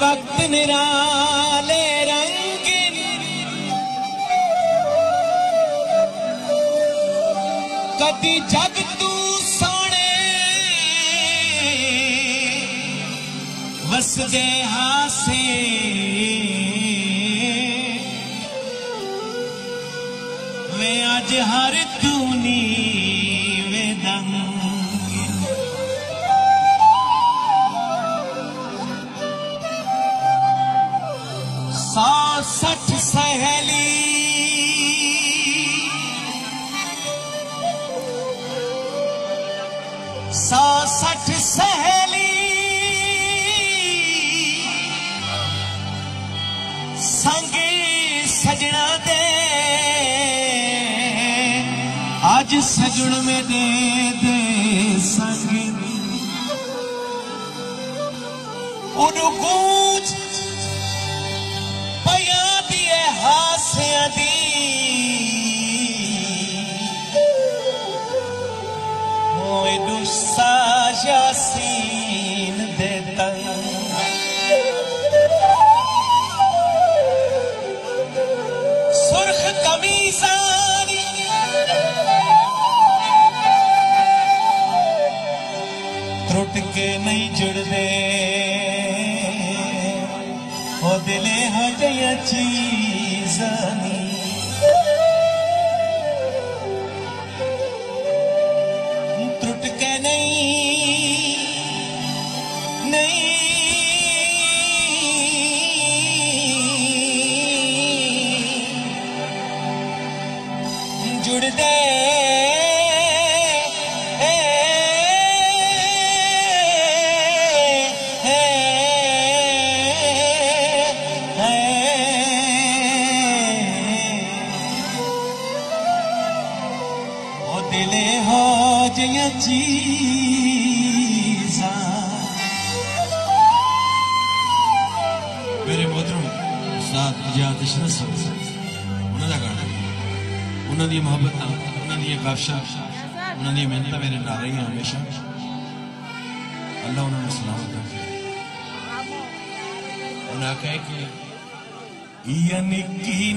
وقت نرالے رنگ کدی جگ تو سونے وسدے ہاسے۔ میں اج ہر تونی سٹھ سہیلی۔ سو سٹھ سہیلی۔ سنگ سجنا دے۔ اج سجن میں دے دے سنگ ان گونج ہوئے یاسین سرخ کے نہیں جڑ دے وہ دلے ہو جیا چیزانی نہیں جڑ دے وہ دلے ہو جیا چیزاں میرے محترم استاد نجات اشرف انہوں کا محبت انہوں دی کافشا انہوں دی محنت میرے نال رہی ہیں ہمیشہ اللہ انہوں نے سلامت رکھے انہوں کہے کہ یا نکی